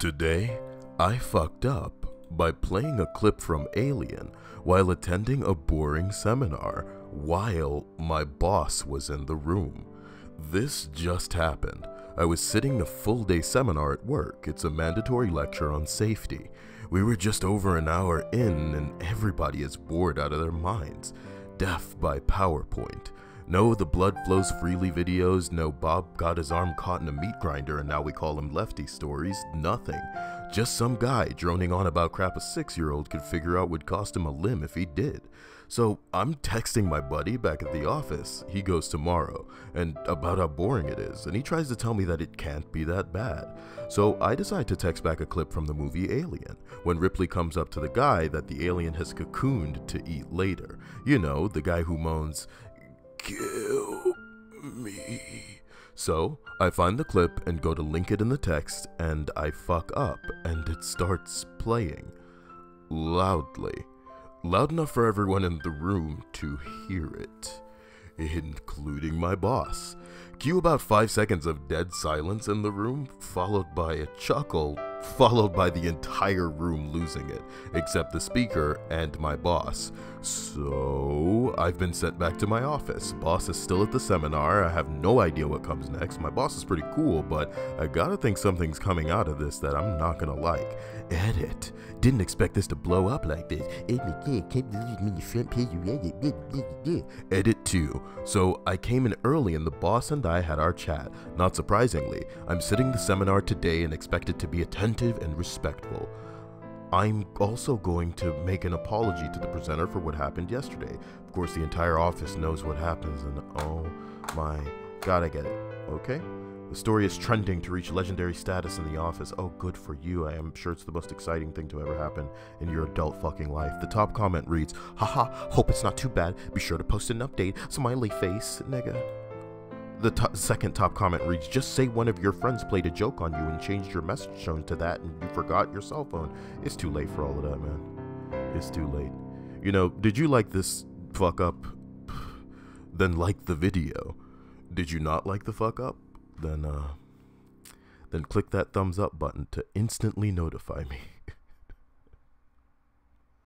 Today, I fucked up by playing a clip from Alien while attending a boring seminar while my boss was in the room. This just happened. I was sitting a full day seminar at work. It's a mandatory lecture on safety. We were just over an hour in and everybody is bored out of their minds. Deaf by PowerPoint. No, the blood flows freely videos, no Bob got his arm caught in a meat grinder and now we call him Lefty stories, nothing. Just some guy droning on about crap a six year old could figure out would cost him a limb if he did. So I'm texting my buddy back at the office, he goes tomorrow, and about how boring it is, and he tries to tell me that it can't be that bad. So I decide to text back a clip from the movie Alien, when Ripley comes up to the guy that the alien has cocooned to eat later. You know, the guy who moans, Kill me. So I find the clip and go to link it in the text, and I fuck up, and it starts playing loudly. Loud enough for everyone in the room to hear it, including my boss. Cue about five seconds of dead silence in the room, followed by a chuckle followed by the entire room losing it, except the speaker and my boss. So, I've been sent back to my office. Boss is still at the seminar. I have no idea what comes next. My boss is pretty cool, but I gotta think something's coming out of this that I'm not gonna like. Edit. Didn't expect this to blow up like this. Edit 2. So, I came in early and the boss and I had our chat. Not surprisingly, I'm sitting the seminar today and expected to be attentive and respectful. I'm also going to make an apology to the presenter for what happened yesterday. Of course, the entire office knows what happens, and oh my god, I get it. Okay? The story is trending to reach legendary status in the office. Oh, good for you. I am sure it's the most exciting thing to ever happen in your adult fucking life. The top comment reads, Haha, hope it's not too bad. Be sure to post an update. Smiley face, nigga. The second top comment reads, just say one of your friends played a joke on you and changed your message tone to that and you forgot your cell phone. It's too late for all of that, man. It's too late. You know, did you like this fuck up? Then like the video. Did you not like the fuck up? Then, uh, then click that thumbs up button to instantly notify me.